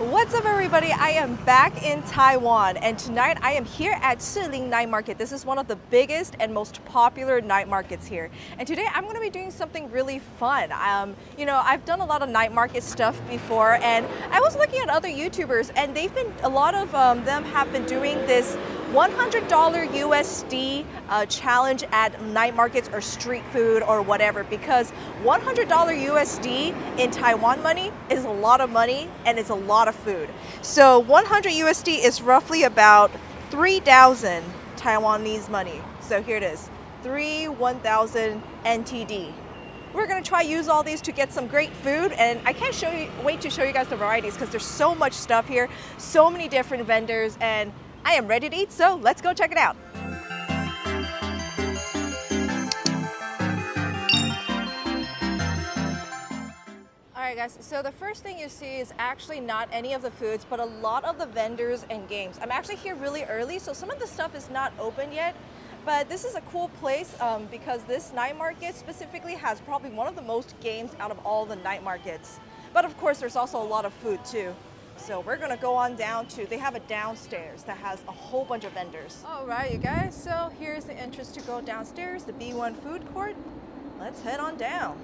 What's up everybody? I am back in Taiwan and tonight I am here at Shilin Night Market. This is one of the biggest and most popular night markets here. And today I'm going to be doing something really fun. Um, you know, I've done a lot of night market stuff before and I was looking at other YouTubers and they've been, a lot of um, them have been doing this $100 USD uh, challenge at night markets or street food or whatever because $100 USD in Taiwan money is a lot of money and it's a lot of food. So 100 USD is roughly about 3,000 Taiwanese money. So here it is, 3 1,000 NTD. We're gonna try use all these to get some great food and I can't show you, wait to show you guys the varieties because there's so much stuff here, so many different vendors and I am ready to eat, so let's go check it out. Alright guys, so the first thing you see is actually not any of the foods, but a lot of the vendors and games. I'm actually here really early, so some of the stuff is not open yet, but this is a cool place um, because this night market specifically has probably one of the most games out of all the night markets. But of course, there's also a lot of food too. So we're gonna go on down to, they have a downstairs that has a whole bunch of vendors. All right, you guys, so here's the entrance to go downstairs, the B1 food court. Let's head on down.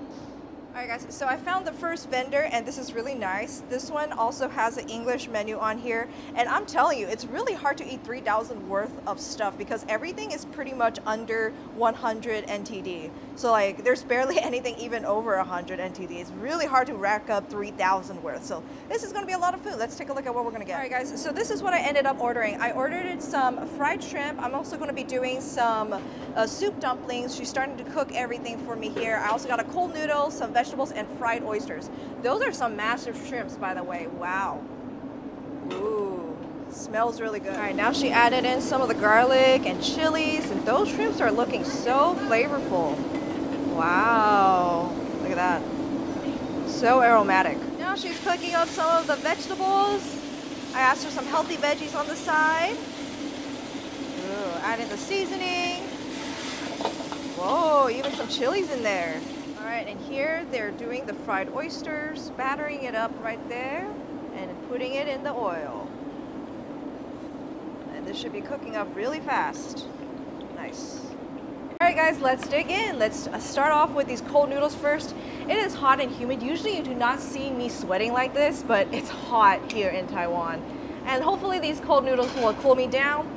Alright guys, so I found the first vendor and this is really nice. This one also has an English menu on here and I'm telling you, it's really hard to eat 3,000 worth of stuff because everything is pretty much under 100 NTD. So like there's barely anything even over 100 NTD. It's really hard to rack up 3,000 worth. So this is going to be a lot of food. Let's take a look at what we're going to get. Alright guys, so this is what I ended up ordering. I ordered some fried shrimp. I'm also going to be doing some uh, soup dumplings. She's starting to cook everything for me here. I also got a cold noodle, some vegetables vegetables and fried oysters. Those are some massive shrimps, by the way. Wow. Ooh, smells really good. All right, now she added in some of the garlic and chilies, and those shrimps are looking so flavorful. Wow, look at that. So aromatic. Now she's cooking up some of the vegetables. I asked her some healthy veggies on the side. Ooh, adding the seasoning. Whoa, even some chilies in there. And here they're doing the fried oysters, battering it up right there, and putting it in the oil. And this should be cooking up really fast. Nice. All right, guys, let's dig in. Let's uh, start off with these cold noodles first. It is hot and humid. Usually you do not see me sweating like this, but it's hot here in Taiwan. And hopefully these cold noodles will cool me down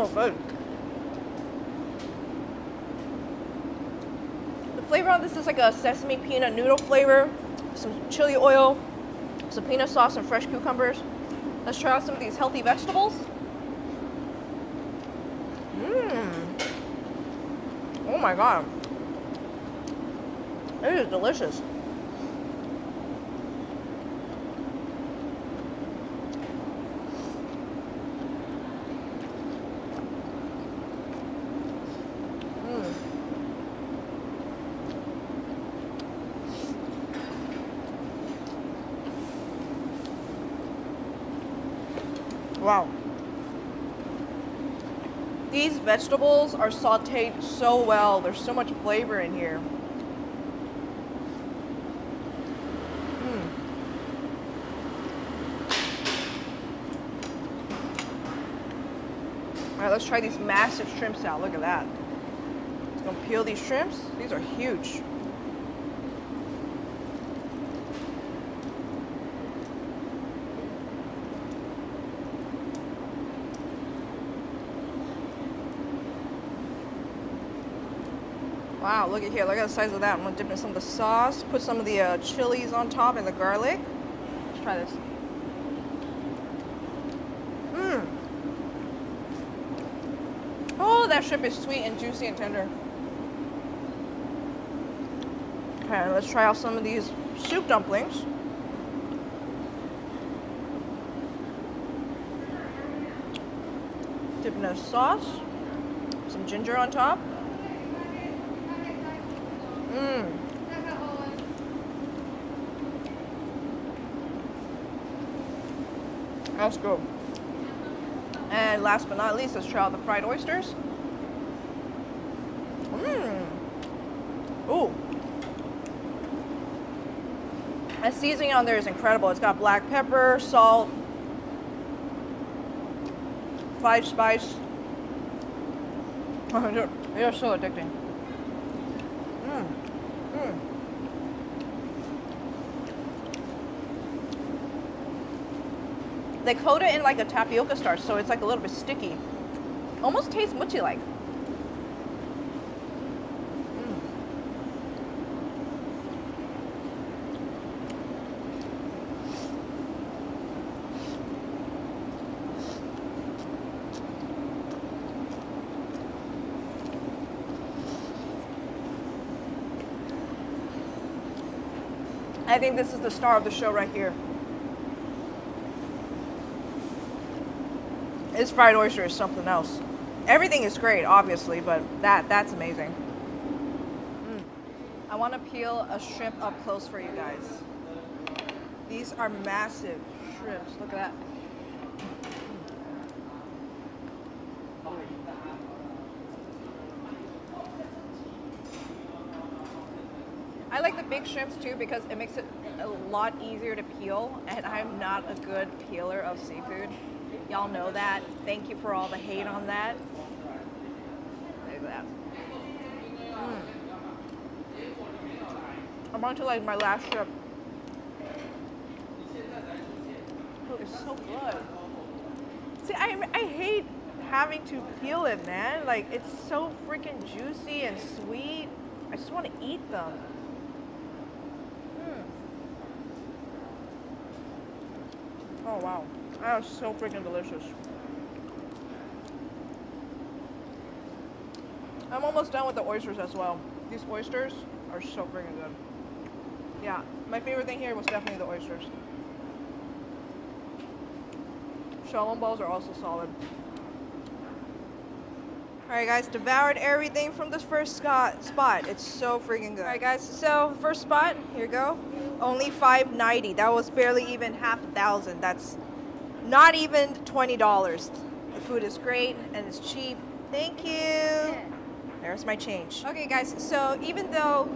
Oh. The flavor on this is like a sesame peanut noodle flavor, some chili oil, some peanut sauce, and fresh cucumbers. Let's try out some of these healthy vegetables. Mmm. Oh my god. It is delicious. Wow. These vegetables are sauteed so well. There's so much flavor in here. Mm. All right, let's try these massive shrimps out. Look at that. Just gonna peel these shrimps. These are huge. Look at here. Look at the size of that. I'm going to dip in some of the sauce, put some of the uh, chilies on top and the garlic. Let's try this. Mmm. Oh, that shrimp is sweet and juicy and tender. Okay, let's try out some of these soup dumplings. Dip in a sauce, some ginger on top. Mmm. That's good. And last but not least, let's try out the fried oysters. Mmm. Ooh. The seasoning on there is incredible. It's got black pepper, salt, five spice. they are so addicting. Mmm. Mmm. They coat it in like a tapioca starch, so it's like a little bit sticky. Almost tastes mochi like. Mm. I think this is the star of the show right here. This fried oyster is something else. Everything is great, obviously, but that that's amazing. Mm. I want to peel a shrimp up close for you guys. These are massive shrimps. Look at that. I like the big shrimps too because it makes it a lot easier to peel and I'm not a good peeler of seafood. Y'all know that. Thank you for all the hate on that. Look at that. Mm. I'm on to like my last shrimp. Oh, it's so good. See, I, I hate having to peel it, man. Like, it's so freaking juicy and sweet. I just want to eat them. Oh wow, that is so freaking delicious. I'm almost done with the oysters as well. These oysters are so freaking good. Yeah, my favorite thing here was definitely the oysters. xiaolongbaos are also solid. Alright guys, devoured everything from this first spot. It's so freaking good. Alright guys, so first spot, here you go. Only 5.90. That was barely even half a thousand. That's not even $20. The food is great and it's cheap. Thank you. There's my change. Okay guys, so even though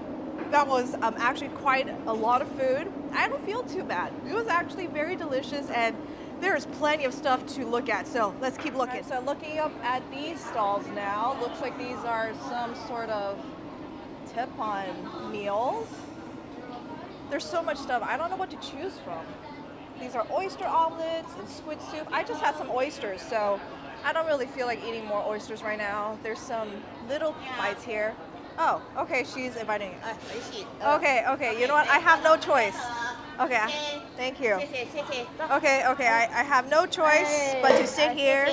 that was um, actually quite a lot of food, I don't feel too bad. It was actually very delicious and there's plenty of stuff to look at. So let's keep looking. Right, so looking up at these stalls now, looks like these are some sort of tip-on meals. There's so much stuff. I don't know what to choose from. These are oyster omelets and squid soup. I just had some oysters, so I don't really feel like eating more oysters right now. There's some little bites here. Oh, okay, she's inviting. Okay, okay, you know what? I have no choice. Okay, thank you. Okay, okay, I, I have no choice but to sit here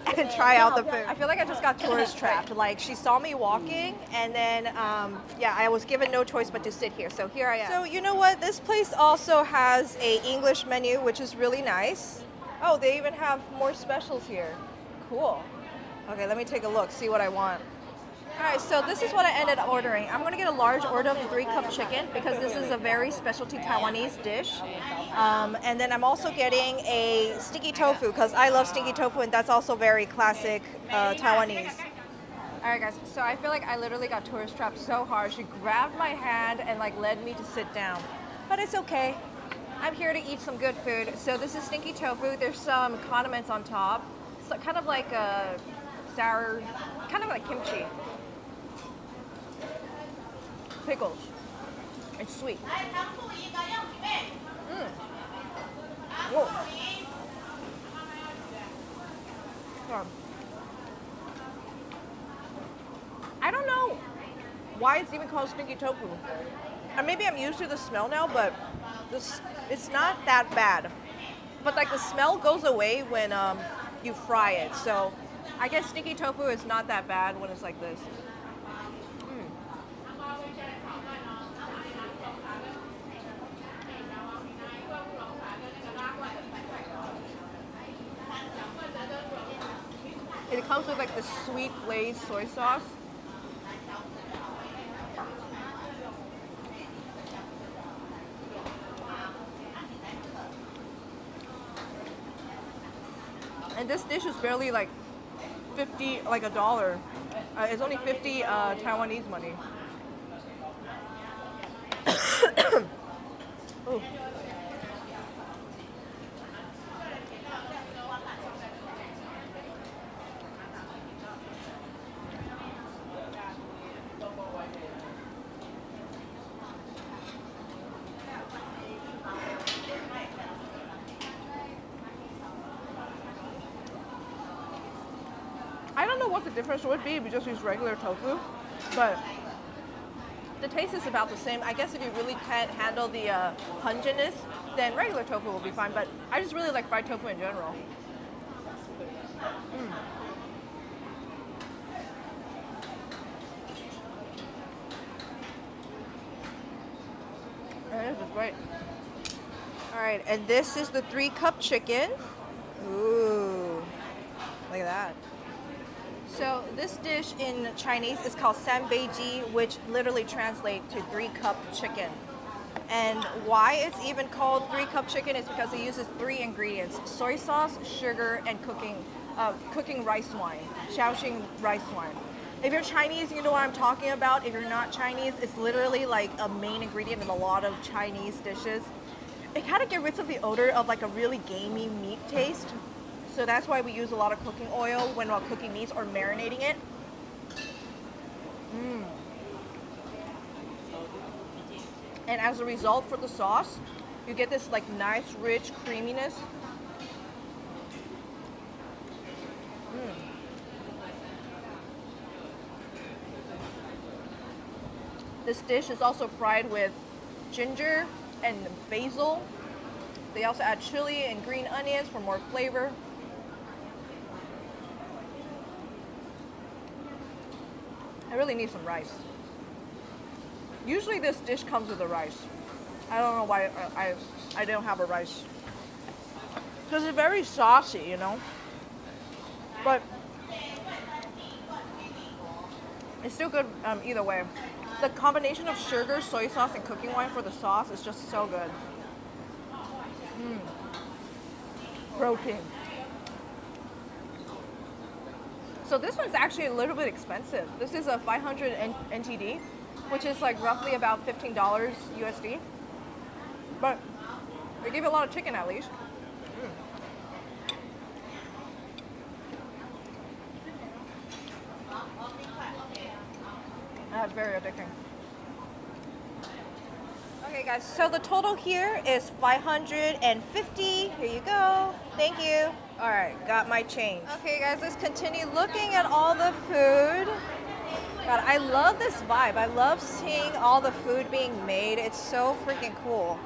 and try out the food. I feel like I just got tourist trapped. Like she saw me walking and then, um, yeah, I was given no choice but to sit here. So here I am. So you know what? This place also has a English menu, which is really nice. Oh, they even have more specials here. Cool. Okay, let me take a look, see what I want. All right, so this is what I ended up ordering. I'm gonna get a large order of three cup chicken because this is a very specialty Taiwanese dish. Um, and then I'm also getting a stinky tofu because I love stinky tofu and that's also very classic uh, Taiwanese. All right, guys, so I feel like I literally got tourist trapped so hard. She grabbed my hand and like led me to sit down, but it's okay. I'm here to eat some good food. So this is stinky tofu. There's some condiments on top. So kind of like a sour, kind of like kimchi pickles. It's sweet. Mm. Whoa. I don't know why it's even called stinky tofu. And maybe I'm used to the smell now, but this it's not that bad. But like the smell goes away when um, you fry it. So I guess stinky tofu is not that bad when it's like this. It comes with like the sweet glazed soy sauce. And this dish is barely like 50, like a dollar. Uh, it's only 50 uh, Taiwanese money. Ooh. difference would be you just use regular tofu, but the taste is about the same. I guess if you really can't handle the uh, pungentness, then regular tofu will be fine. But I just really like fried tofu in general. Mm. this is great. All right, and this is the three cup chicken. Ooh, look at that. So this dish in Chinese is called sanbeiji, which literally translates to three cup chicken. And why it's even called three cup chicken is because it uses three ingredients: soy sauce, sugar, and cooking uh, cooking rice wine, Shaoxing rice wine. If you're Chinese, you know what I'm talking about. If you're not Chinese, it's literally like a main ingredient in a lot of Chinese dishes. It kind of gets rid of the odor of like a really gamey meat taste. So that's why we use a lot of cooking oil when we're cooking meats or marinating it. Mm. And as a result for the sauce, you get this like nice rich creaminess. Mm. This dish is also fried with ginger and basil. They also add chili and green onions for more flavor. I really need some rice. Usually this dish comes with the rice. I don't know why I, I, I don't have a rice. Because it's very saucy, you know? But it's still good um, either way. The combination of sugar, soy sauce, and cooking wine for the sauce is just so good. Mm. Protein. So this one's actually a little bit expensive. This is a 500 NTD, which is like roughly about $15 USD. But they give you a lot of chicken at least. Mm. That's very addicting. Okay guys, so the total here is 550. Here you go. Thank you. All right, got my change. Okay guys, let's continue looking at all the food. God, I love this vibe. I love seeing all the food being made. It's so freaking cool.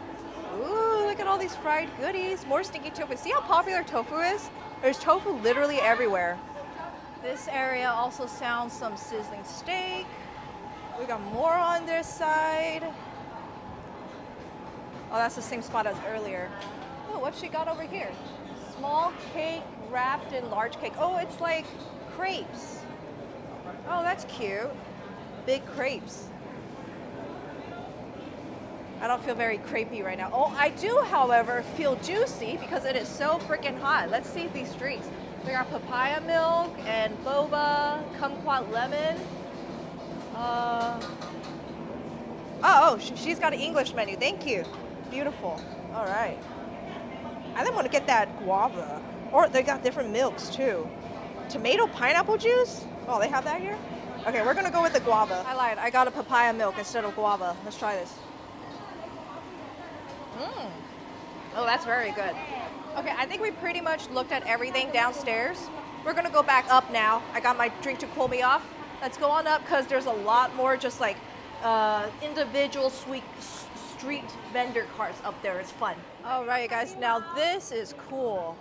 Ooh, look at all these fried goodies. More stinky tofu. See how popular tofu is? There's tofu literally everywhere. This area also sounds some sizzling steak. We got more on this side. Oh, that's the same spot as earlier. Oh, what's she got over here? Small cake wrapped in large cake. Oh, it's like crepes. Oh, that's cute. Big crepes. I don't feel very crepey right now. Oh, I do, however, feel juicy because it is so freaking hot. Let's see these drinks. We got papaya milk and boba, kumquat lemon. Uh, oh, oh, she's got an English menu. Thank you. Beautiful. All right. I didn't want to get that guava. Or they got different milks too. Tomato pineapple juice? Oh, they have that here? Okay, we're gonna go with the guava. I lied. I got a papaya milk instead of guava. Let's try this. Mmm. Oh, that's very good. Okay, I think we pretty much looked at everything downstairs. We're gonna go back up now. I got my drink to cool me off. Let's go on up because there's a lot more just like uh, individual sweet street vendor carts up there. It's fun. All right, guys. Now this is cool.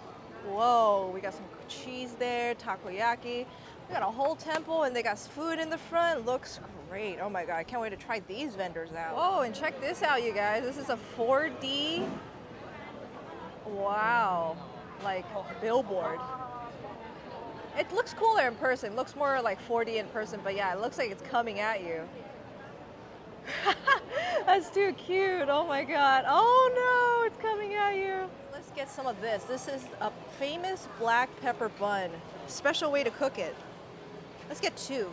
Whoa, we got some cheese there, takoyaki. We got a whole temple and they got food in the front. Looks great. Oh my God, I can't wait to try these vendors out. Oh, and check this out, you guys. This is a 4D, wow, like billboard. It looks cooler in person. Looks more like 4D in person, but yeah, it looks like it's coming at you. That's too cute. Oh my god. Oh no, it's coming at you. Let's get some of this. This is a famous black pepper bun. Special way to cook it. Let's get two.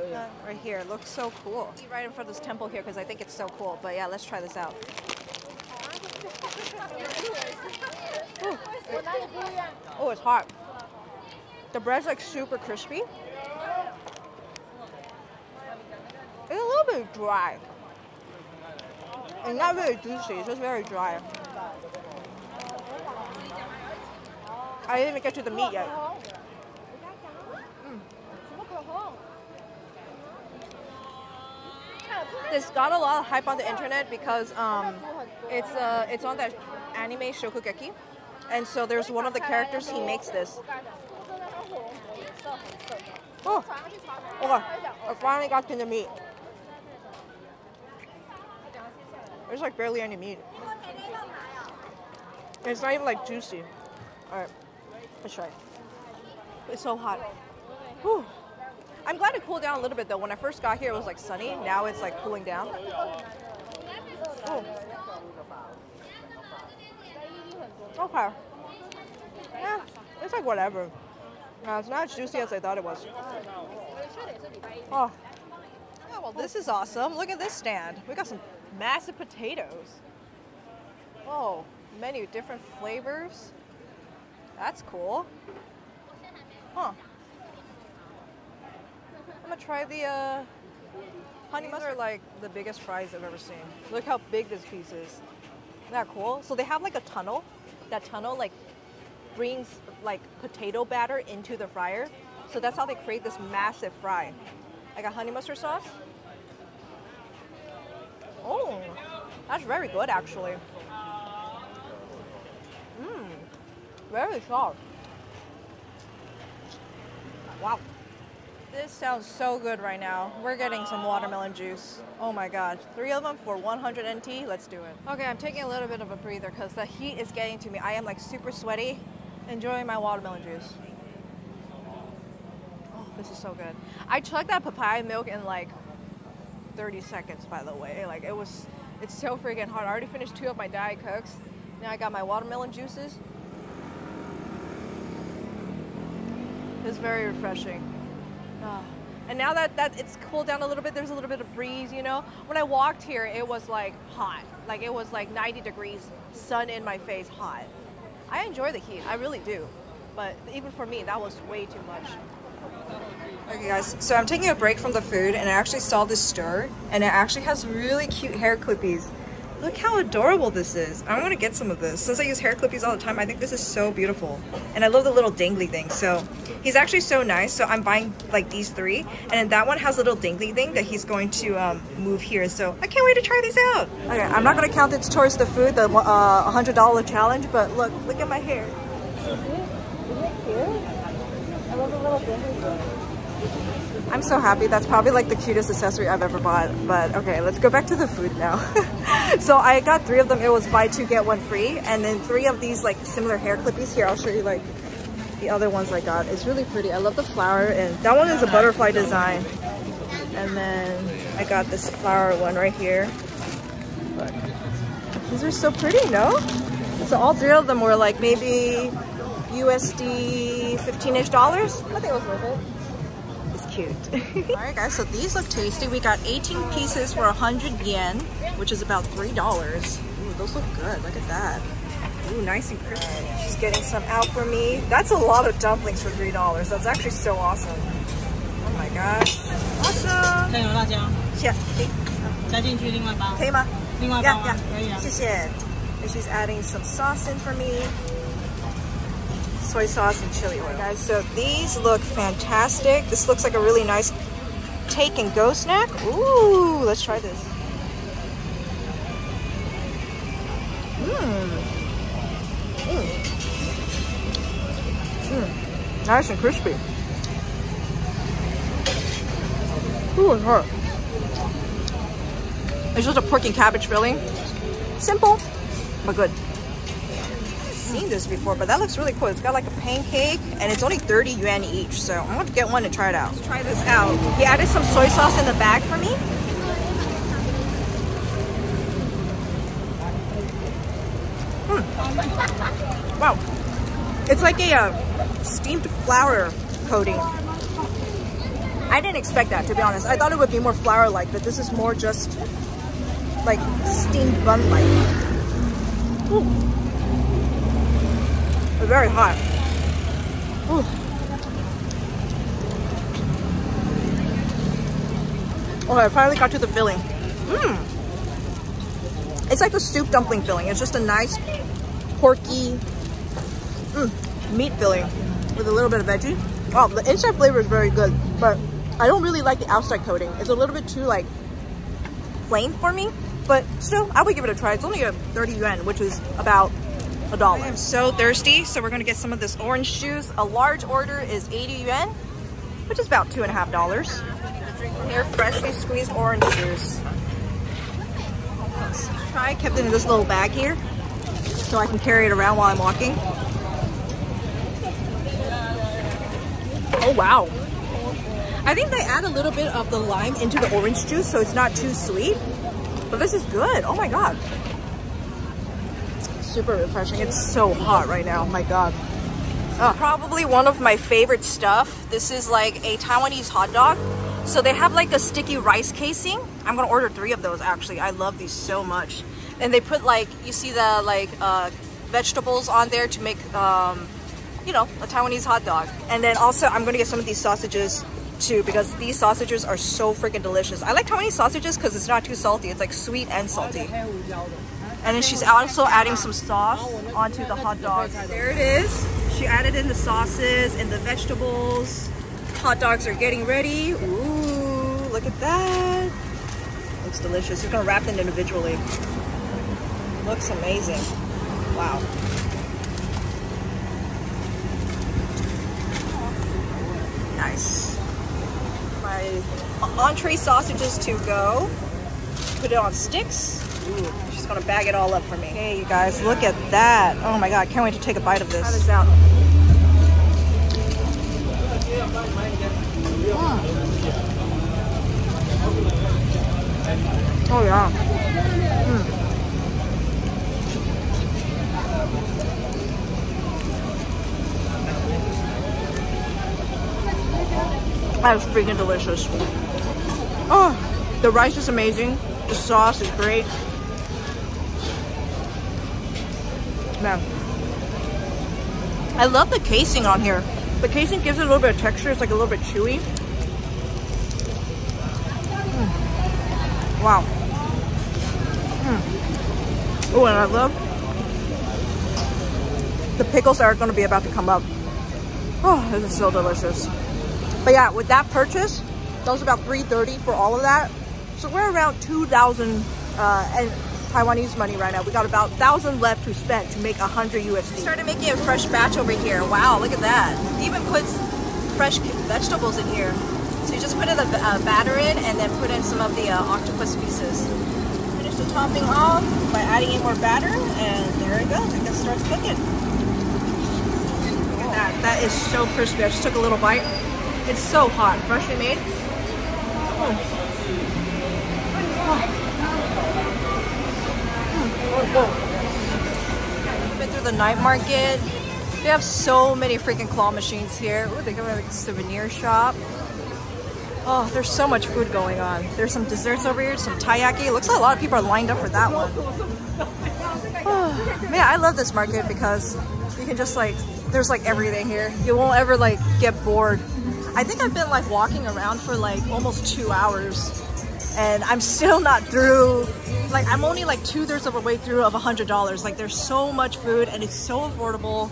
Okay, uh, right here. Looks so cool. Right in front of this temple here because I think it's so cool. But yeah, let's try this out. Oh, it's hot. The bread's like super crispy. It's a little bit dry. It's not really juicy, it's just very dry. I didn't even get to the meat yet. This got a lot of hype on the internet because um, it's uh, it's on that anime Shokugeki, and so there's one of the characters he makes this. Oh, okay. I finally got to the meat. There's like barely any meat. It's not even like juicy. Alright, let's try. It's so hot. Whew. I'm glad it cooled down a little bit though. When I first got here, it was like sunny. Now it's like cooling down. Ooh. Okay. Yeah, it's like whatever. No, it's not as juicy as I thought it was. Oh. This is awesome. Look at this stand. We got some massive potatoes. Oh, many different flavors. That's cool. Huh. I'm gonna try the uh, honey mustard. These are like the biggest fries I've ever seen. Look how big this piece is. Isn't that cool? So they have like a tunnel. That tunnel like brings like potato batter into the fryer. So that's how they create this massive fry. I got honey mustard sauce. Oh, that's very good actually. Mmm, very soft. Wow. This sounds so good right now. We're getting some watermelon juice. Oh my god. Three of them for 100 NT. Let's do it. Okay, I'm taking a little bit of a breather because the heat is getting to me. I am like super sweaty. Enjoying my watermelon juice. Oh, this is so good. I chugged that papaya milk in like 30 seconds, by the way. Like it was, it's so freaking hot. I already finished two of my Diet Cokes. Now I got my watermelon juices. It's very refreshing. Oh. And now that, that it's cooled down a little bit, there's a little bit of breeze, you know? When I walked here, it was like hot. Like it was like 90 degrees, sun in my face, hot. I enjoy the heat, I really do. But even for me, that was way too much. Okay guys, so I'm taking a break from the food and I actually saw this store and it actually has really cute hair clippies. Look how adorable this is. I want to get some of this. Since I use hair clippies all the time, I think this is so beautiful. And I love the little dangly thing. So he's actually so nice. So I'm buying like these three. And then that one has a little dangly thing that he's going to um, move here. So I can't wait to try these out. Okay, I'm not going to count this towards the food, the uh, $100 challenge. But look, look at my hair. Is it? Is it cute? I'm so happy. That's probably like the cutest accessory I've ever bought. But okay, let's go back to the food now. so I got three of them. It was buy two, get one free. And then three of these like similar hair clippies. Here, I'll show you like the other ones I got. It's really pretty. I love the flower. And that one is a butterfly design. And then I got this flower one right here. These are so pretty, no? So all three of them were like maybe USD 15-ish dollars. I think it was worth it cute. Alright guys, so these look tasty. We got 18 pieces for 100 yen, which is about $3. Ooh, those look good. Look at that. Ooh, nice and crispy. She's getting some out for me. That's a lot of dumplings for $3. That's actually so awesome. Oh my gosh. Awesome. 加油辣椒。加加进去另外包。可以吗？另外包。Yeah, yeah. 可以啊。谢谢。And she's adding some sauce in for me soy sauce and chili oil. Guys, so these look fantastic. This looks like a really nice take and go snack. Ooh, let's try this. Mmm. Mmm. Nice and crispy. Ooh, it's hot. It's just a pork and cabbage filling. Simple, but good seen this before, but that looks really cool. It's got like a pancake and it's only 30 yuan each. So I'm going to get one and try it out. Let's try this out. He added some soy sauce in the bag for me. Hmm. Wow. It's like a uh, steamed flour coating. I didn't expect that, to be honest. I thought it would be more flour-like, but this is more just like steamed bun-like. Very hot. Okay, I finally got to the filling. Mmm. It's like a soup dumpling filling. It's just a nice porky mm, meat filling with a little bit of veggie. Oh, the inside flavor is very good, but I don't really like the outside coating. It's a little bit too like plain for me, but still, I would give it a try. It's only a 30 yuan, which is about a dollar. I am so thirsty, so we're gonna get some of this orange juice. A large order is 80 yuan, which is about two and a half dollars. Here, freshly squeezed orange juice. Let's kept it in this little bag here, so I can carry it around while I'm walking. Oh, wow. I think they add a little bit of the lime into the orange juice so it's not too sweet. But this is good. Oh my God. Super refreshing. It's so hot right now. my God. Oh. Probably one of my favorite stuff. This is like a Taiwanese hot dog. So they have like a sticky rice casing. I'm gonna order three of those actually. I love these so much. And they put like, you see the like uh, vegetables on there to make um, you know, a Taiwanese hot dog. And then also I'm gonna get some of these sausages too because these sausages are so freaking delicious. I like Taiwanese sausages because it's not too salty. It's like sweet and salty. And then she's also adding some sauce onto the hot dog. There it is. She added in the sauces and the vegetables. Hot dogs are getting ready. Ooh, look at that. Looks delicious. She's gonna wrap them individually. Looks amazing. Wow. Nice. My entree sausages to go. Put it on sticks. Ooh, gonna bag it all up for me. Hey, you guys, look at that. Oh my God, can't wait to take a bite of this. Try this out. Mm. Oh yeah. Mm. That was freaking delicious. Oh, the rice is amazing. The sauce is great. Man. I love the casing on here. The casing gives it a little bit of texture. It's like a little bit chewy. Mm. Wow. Mm. Oh, and I love the pickles are going to be about to come up. Oh, this is so delicious. But yeah, with that purchase, that was about 330 for all of that. So we're around 2,000 uh, and Taiwanese money right now. We got about 1,000 left to spend to make 100 USD. Started making a fresh batch over here. Wow, look at that. even puts fresh vegetables in here. So you just put in the uh, batter in and then put in some of the uh, octopus pieces. Finish the topping off by adding in more batter and there it goes. It starts cooking. Look at that. That is so crispy. I just took a little bite. It's so hot. Freshly made. Oh. Oh. Been through the night market. They have so many freaking claw machines here. Ooh, they got a souvenir shop. Oh, there's so much food going on. There's some desserts over here, some taiyaki. Looks like a lot of people are lined up for that one. Oh, man, I love this market because you can just like, there's like everything here. You won't ever like get bored. I think I've been like walking around for like almost two hours and I'm still not through. Like I'm only like two thirds of a way through of a hundred dollars. Like there's so much food and it's so affordable.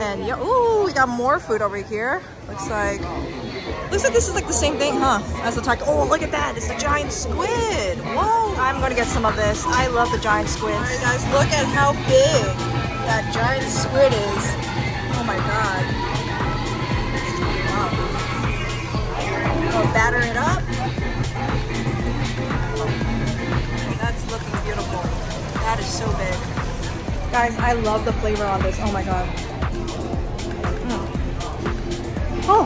And yeah ooh we got more food over here. Looks like looks like this is like the same thing huh as the taco. Oh look at that. It's a giant squid. Whoa I'm gonna get some of this. I love the giant squids right, guys look at how big that giant squid is. Oh my god Guys, I love the flavor on this. Oh my god. Mm. Oh!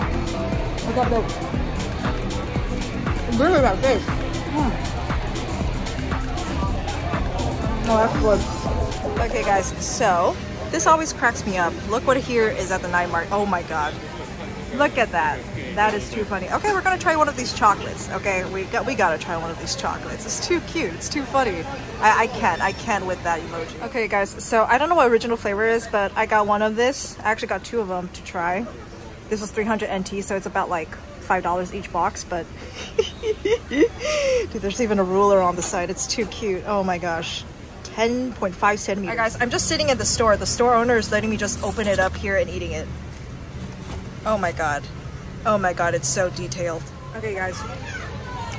I got the really that fish. Mm. Oh, that's good. Okay guys, so This always cracks me up. Look what here is at the night market. Oh my god. Look at that. That is too funny. Okay, we're gonna try one of these chocolates. Okay, we got we gotta try one of these chocolates. It's too cute. It's too funny. I, I can't. I can't with that emoji. Okay, guys. So I don't know what original flavor is, but I got one of this. I actually got two of them to try. This was 300 NT, so it's about like five dollars each box. But dude, there's even a ruler on the side. It's too cute. Oh my gosh. 10.5 centimeters. Alright guys, I'm just sitting in the store. The store owner is letting me just open it up here and eating it. Oh my god. Oh my god, it's so detailed. Okay guys,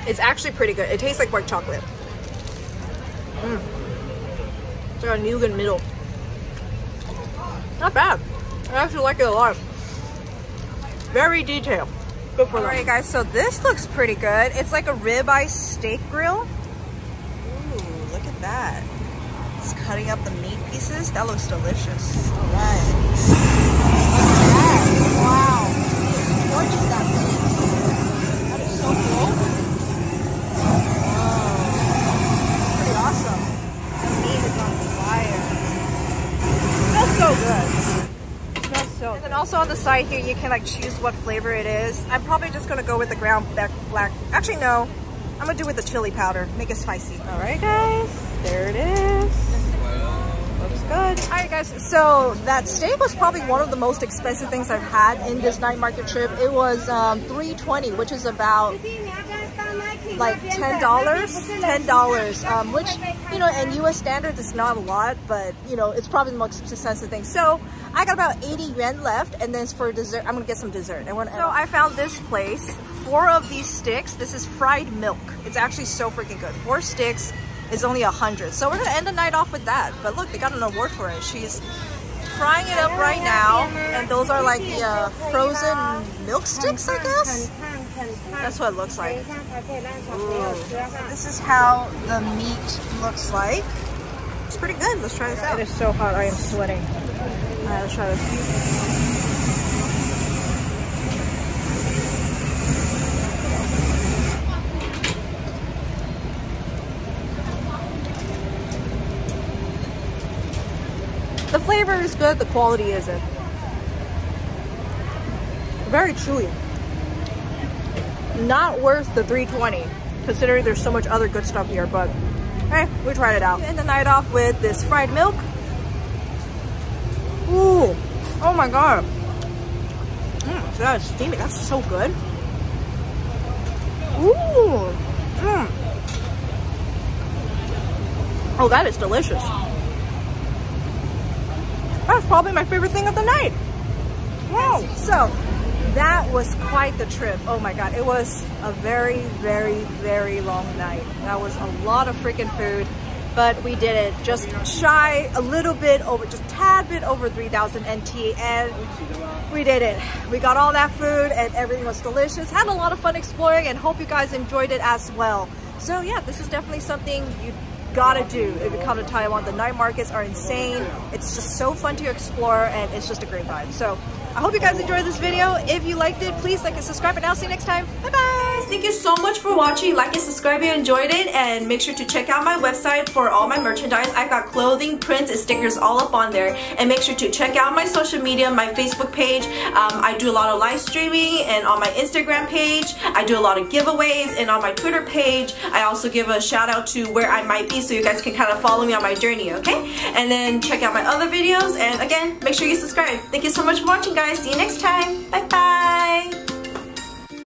it's actually pretty good. It tastes like white chocolate. Mm. It's like a nougat middle. Not bad. I actually like it a lot. Very detailed. Good for them. Alright guys, so this looks pretty good. It's like a ribeye steak grill. Ooh, look at that It's cutting up the meat pieces. That looks delicious. All right. Wow. Gorgeous that thing. That is so cool. Pretty awesome. The meat is on fire. It smells so good. It smells so And then also on the side here, you can like choose what flavor it is. I'm probably just gonna go with the ground black. Actually, no. I'm gonna do with the chili powder. Make it spicy. All right, guys. There it is good. All right, guys. So that steak was probably one of the most expensive things I've had in this night market trip. It was um, 320, which is about like ten dollars, ten dollars, um, which you know, in U.S. standards, it's not a lot, but you know, it's probably the most expensive thing. So I got about 80 yuan left, and then for dessert, I'm gonna get some dessert. I want. So I found this place. Four of these sticks. This is fried milk. It's actually so freaking good. Four sticks is only a hundred. So we're gonna end the night off with that. But look, they got an award for it. She's frying it up right now, and those are like the uh, frozen milk sticks, I guess. That's what it looks like. Ooh. This is how the meat looks like. It's pretty good. Let's try this out. It is so hot. I am sweating. All right, let's try this. The flavor is good, the quality isn't. Very chewy. Not worth the 320 considering there's so much other good stuff here, but hey, we tried it out. End the night off with this fried milk. Ooh, oh my god. Mm, that is steamy, that's so good. Ooh, mmm. Oh, that is delicious. Probably my favorite thing of the night. Wow. So that was quite the trip. Oh my God. It was a very, very, very long night. That was a lot of freaking food, but we did it just shy a little bit over, just tad bit over 3,000 NT and we did it. We got all that food and everything was delicious. Had a lot of fun exploring and hope you guys enjoyed it as well. So yeah, this is definitely something you gotta do if you come to Taiwan. The night markets are insane. It's just so fun to explore and it's just a great vibe. So I hope you guys enjoyed this video. If you liked it, please like and subscribe and I'll see you next time. Bye bye! Thank you so much for watching. Like and subscribe if you enjoyed it and make sure to check out my website for all my merchandise. I've got clothing, prints, and stickers all up on there. And make sure to check out my social media, my Facebook page. Um, I do a lot of live streaming and on my Instagram page. I do a lot of giveaways and on my Twitter page. I also give a shout out to where I might be so you guys can kind of follow me on my journey, okay? And then check out my other videos. And again, make sure you subscribe. Thank you so much for watching, guys. See you next time. Bye-bye.